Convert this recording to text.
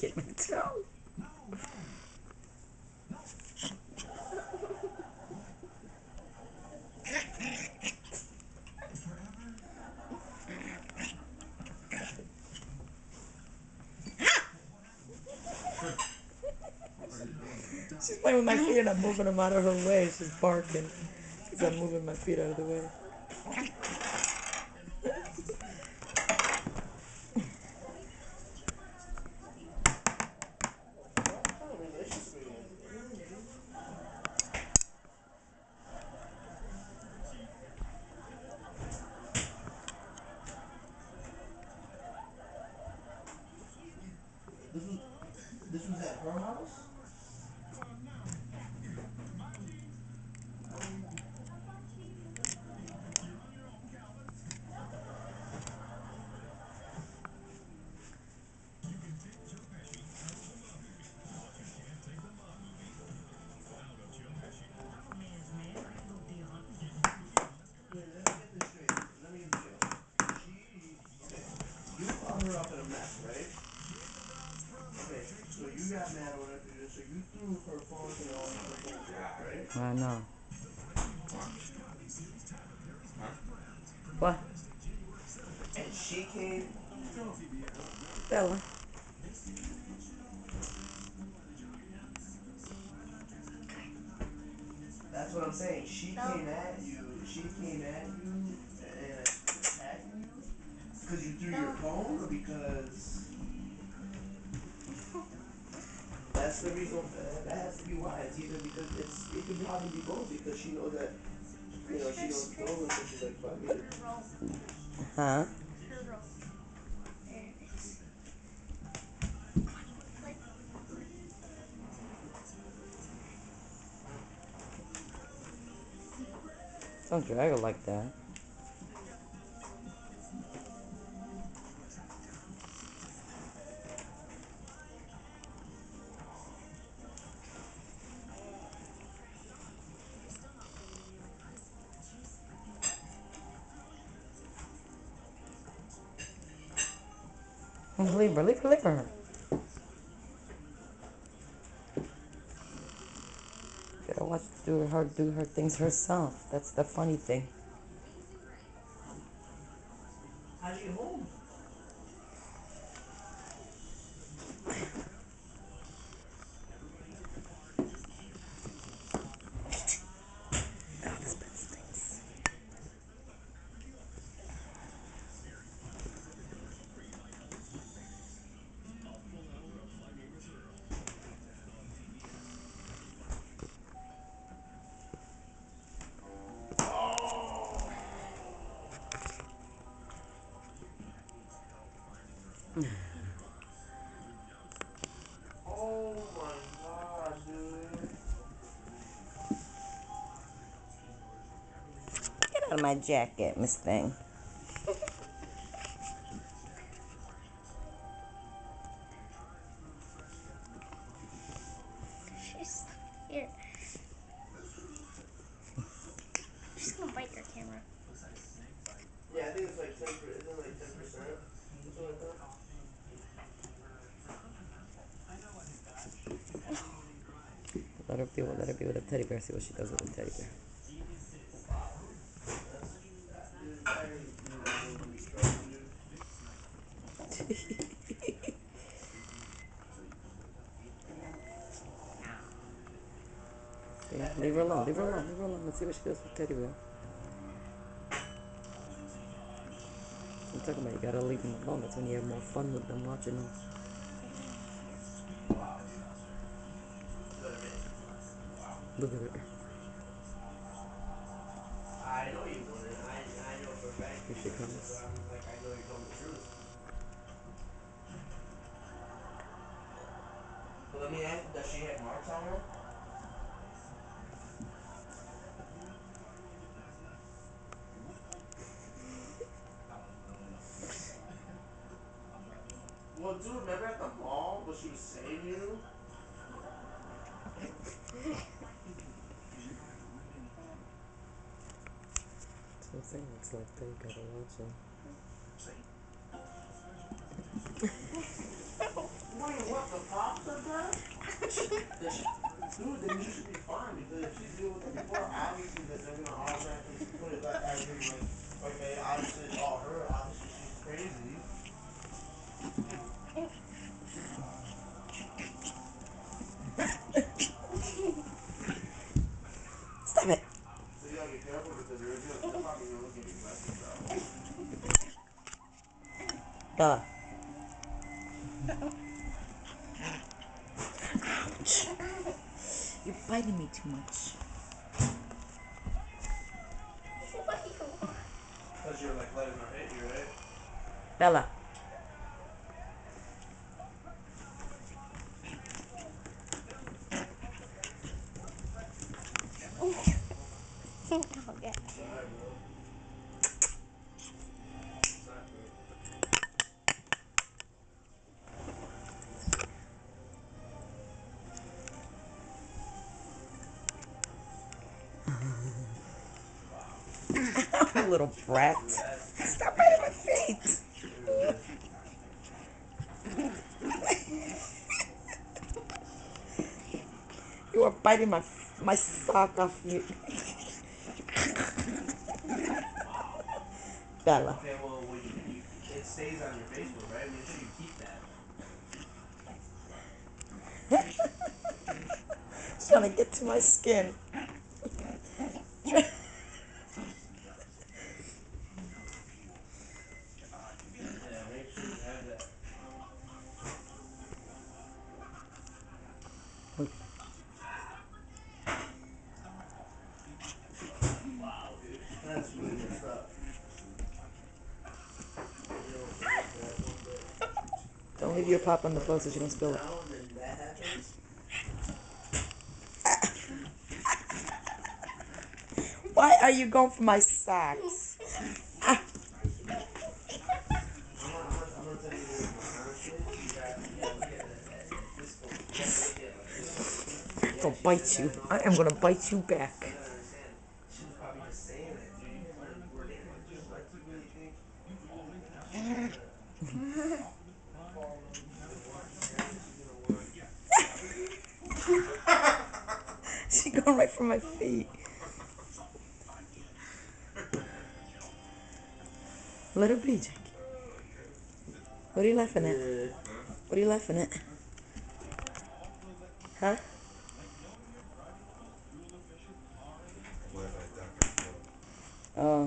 Get my toe. She's playing with my feet and I'm moving them out of her way. She's barking because I'm moving my feet out of the way. I know. What? And she came, Bella. that's what I'm saying, she came at you, she came at you uh, and attacked you? Cause you threw your phone or because? That's the reason, uh, that has to be why, it's either because it's, it could probably be both, because she knows that, you know, she knows Dolan, so she's like, fuck it. Huh? Don't drag her like that. Leave her, leave. Gotta watch do her do her things herself. That's the funny thing. Of my jacket, Miss Thing. She's here. She's gonna bite your camera. Yeah, I think it's like ten per, isn't it like ten percent? Something like that. Let her be let her be with a teddy bear, see what she does with a teddy bear. Dude, I already knew that would be trouble, dude. Yeah, leave her alone, leave her alone, leave her alone. Let's see what she does with teddy bear. I'm talking about you gotta leave them alone. That's when you have more fun with them watching them. Look at her. I know you wouldn't. I, I know for a fact. Here she comes. like, let me ask, does she have marks on her? Dude, remember at the mall what she was saying to you? Something looks like they gotta watch him. Wait, what? The said that? That Dude, then you should be fine because if she deal with it before, obviously that they're gonna automatically put it like as in like, Bella. You're biting me too much. What do you want? Because you're like letting her hit you, right? Bella. Little brat. Stop biting my feet. You are biting my my sock off you. Bella. Okay, well, you, it stays on your Facebook, right? Make sure you keep that. It's trying to get to my skin. You. Don't leave your pop on the floor so she don't spill it. Why are you going for my socks? Bite you. I am gonna bite you back. She was probably just saying that, dude. You playing word in it. Just like you really think. She going right for my feet. Let her be, Jackie. What are you laughing at? What are you laughing at? Huh? uh,